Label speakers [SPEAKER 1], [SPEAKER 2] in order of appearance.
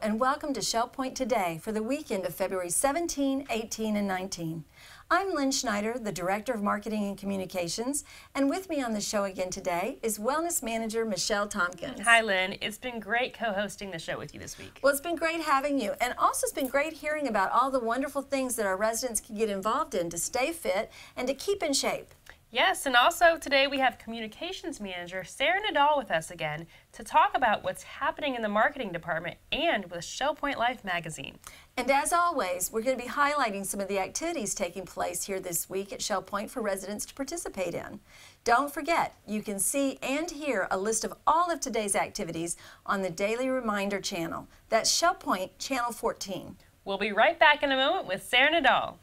[SPEAKER 1] and welcome to Shell Point Today for the weekend of February 17, 18, and 19. I'm Lynn Schneider, the Director of Marketing and Communications, and with me on the show again today is Wellness Manager Michelle Tompkins.
[SPEAKER 2] Hi, Lynn. It's been great co-hosting the show with you this week.
[SPEAKER 1] Well, it's been great having you, and also it's been great hearing about all the wonderful things that our residents can get involved in to stay fit and to keep in shape.
[SPEAKER 2] Yes, and also today we have Communications Manager Sarah Nadal with us again to talk about what's happening in the marketing department and with Shell Point Life magazine.
[SPEAKER 1] And as always, we're going to be highlighting some of the activities taking place here this week at Shell Point for residents to participate in. Don't forget, you can see and hear a list of all of today's activities on the Daily Reminder channel. That's Shell Point Channel 14.
[SPEAKER 2] We'll be right back in a moment with Sarah Nadal.